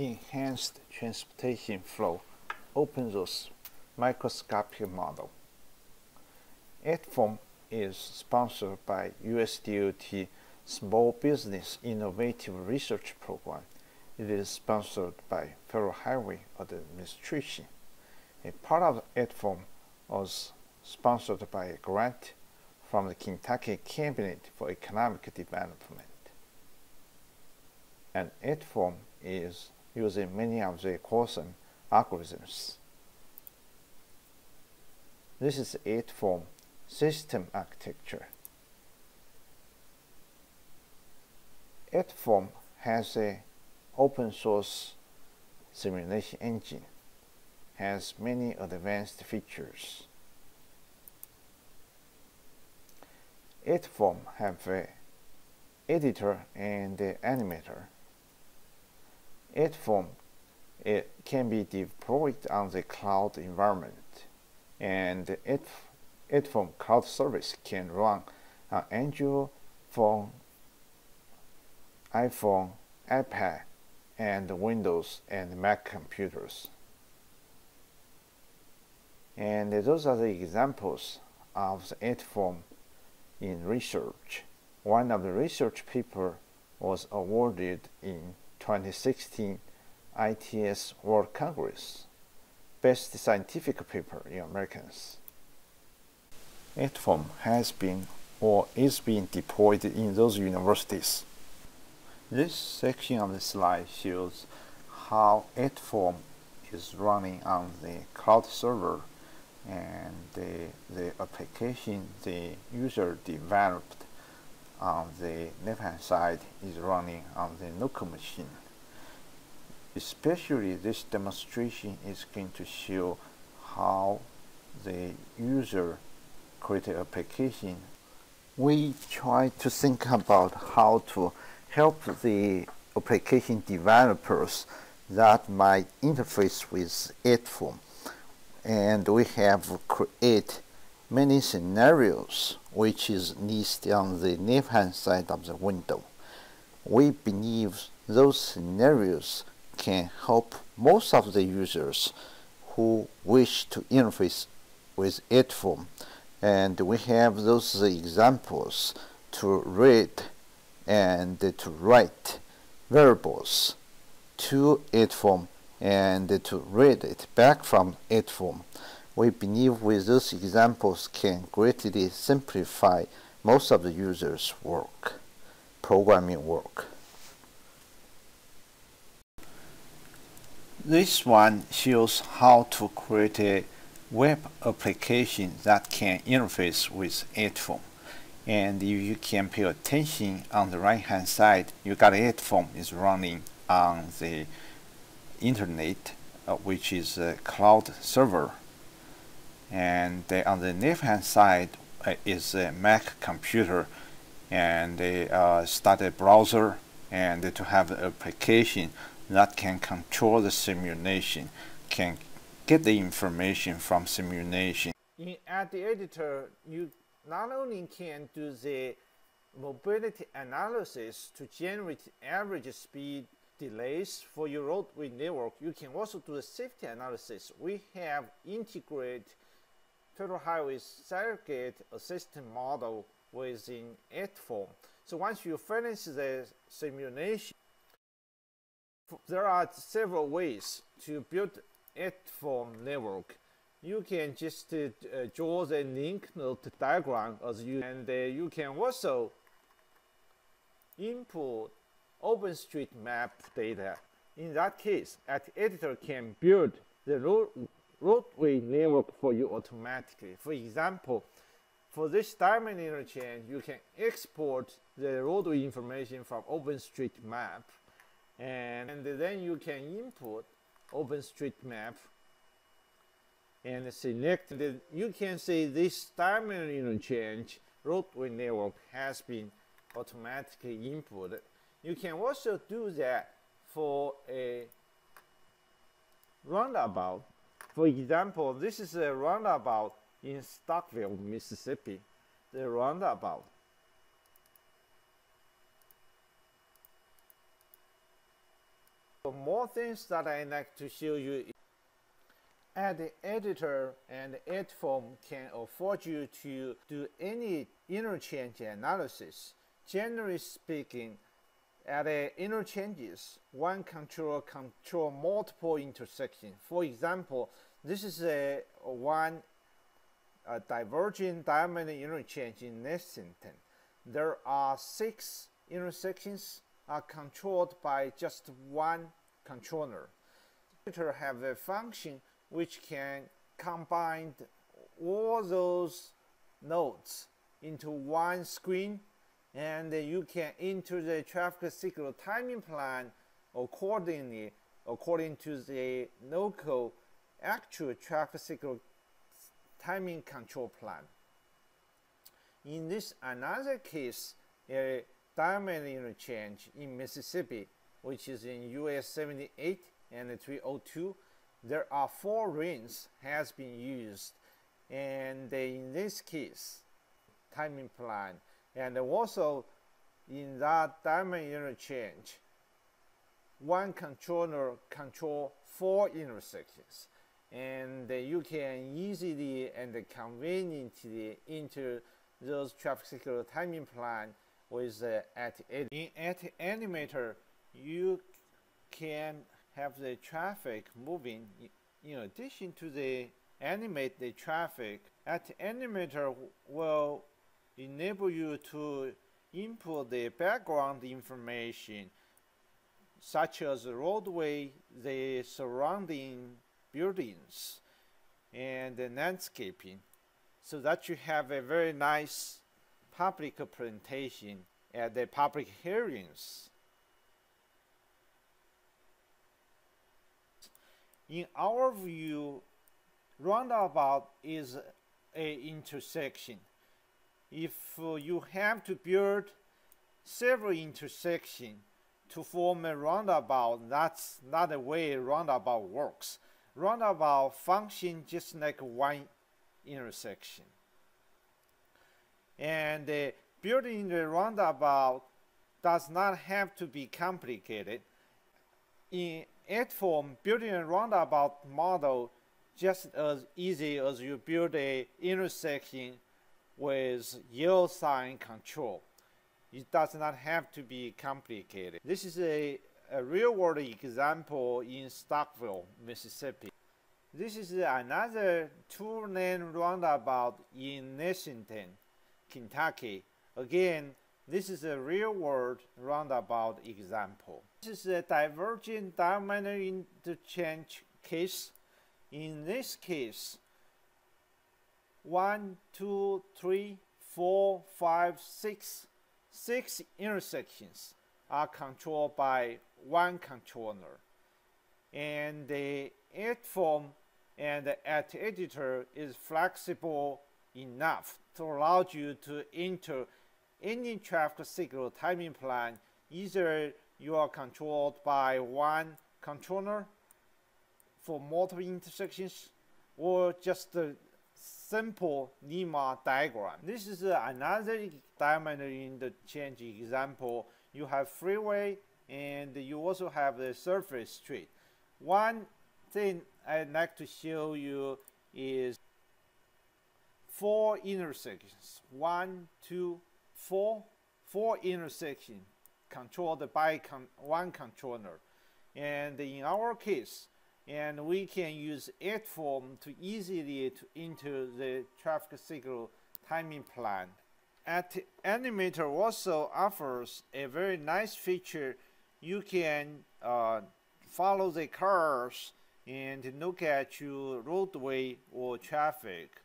enhanced transportation flow open source microscopic model. ETFOMM is sponsored by USDOT Small Business Innovative Research Program. It is sponsored by Federal Highway Administration. A part of ETFOMM was sponsored by a grant from the Kentucky Cabinet for Economic Development. And ETFOMM is using many of the quantum algorithms. This is ETFOMM system architecture. ETFOMM has a open source simulation engine, has many advanced features. ETFOMM have a editor and animator. ETFOMM it can be deployed on the cloud environment and it, ETFOMM cloud service can run on Android phone, iPhone, iPad, and Windows and Mac computers. And those are the examples of the ETFOMM in research. One of the research paper was awarded in 2016 ITS World Congress, Best Scientific Paper in Americans. ETFOMM has been or is being deployed in those universities. This section of the slide shows how ETFOMM is running on the cloud server and the, the application the user developed on the left-hand side is running on the local machine. Especially this demonstration is going to show how the user created application. We try to think about how to help the application developers that might interface with ETFOMM and we have create many scenarios which is listed on the left hand side of the window. We believe those scenarios can help most of the users who wish to interface with ETFOMM and we have those examples to read and to write variables to ETFOMM and to read it back from ETFOMM. We believe with those examples can greatly simplify most of the users' work, programming work. This one shows how to create a web application that can interface with ETFOMM. And if you can pay attention on the right hand side, you got ETFOMM is running on the internet, uh, which is a cloud server. And on the left hand side uh, is a Mac computer and they uh, start a browser and to have an application that can control the simulation, can get the information from simulation. In at the editor, you not only can do the mobility analysis to generate average speed delays for your roadway network, you can also do the safety analysis. We have integrated Federal Highways surrogate assistant model within ETFOMM. So once you finish the simulation, there are several ways to build ETFOMM network. You can just uh, draw the link node diagram as you, and uh, you can also input OpenStreetMap data. In that case, at editor can build the road, roadway network for you automatically. For example, for this diamond interchange, you can export the roadway information from OpenStreetMap, and, then you can input OpenStreetMap and select you can see this diamond interchange roadway network has been automatically inputted you can also do that for a roundabout. For example, this is a roundabout in Starkville, Mississippi. The roundabout. For more things that I like to show you. The editor and ETFOMM can afford you to do any interchange analysis. Generally speaking, at the interchanges, one controller control multiple intersections. For example, this is a one a divergent diamond interchange in Lexington. There are six intersections are controlled by just one controller. Computer have a function which can combine all those nodes into one screen and you can enter the traffic signal timing plan accordingly according to the local actual traffic signal timing control plan. In this another case, a diamond interchange in Mississippi, which is in US 78 and 302, there are four rings has been used and in this case timing plan and also in that diamond interchange one controller control four intersections. And you can easily and conveniently enter those traffic signal timing plan with uh, at in at animator you can have the traffic moving in addition to the animate the traffic. At animator will enable you to input the background information such as the roadway the surrounding buildings and the landscaping so that you have a very nice public presentation at the public hearings. In our view, roundabout is a intersection. If uh, you have to build several intersections to form a roundabout, that's not the way a roundabout works roundabout function just like one intersection. And uh, building the roundabout does not have to be complicated. In ETFOMM, building a roundabout model just as easy as you build a intersection with yield sign control. It does not have to be complicated. This is a a real-world example in Starkville, Mississippi. This is another two-lane roundabout in Lexington, Kentucky. Again, this is a real-world roundabout example. This is a divergent diamond interchange case. In this case, one, two, three, four, five, six, six intersections are controlled by one controller. And the ETFOMM and the at editor is flexible enough to allow you to enter any traffic signal timing plan. Either you are controlled by one controller for multiple intersections or just a simple lemma diagram. This is another diamond interchange example. You have freeway and you also have the surface street. One thing I'd like to show you is four intersections. One, two, four, four intersections controlled by con one controller. And in our case, and we can use ETFOMM to easily to enter the traffic signal timing plan. At Animator also offers a very nice feature you can uh, follow the cars and look at your roadway or traffic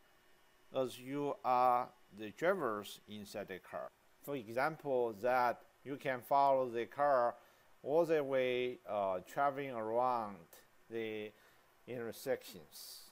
as you are the drivers inside the car. For example, that you can follow the car all the way uh, traveling around the intersections.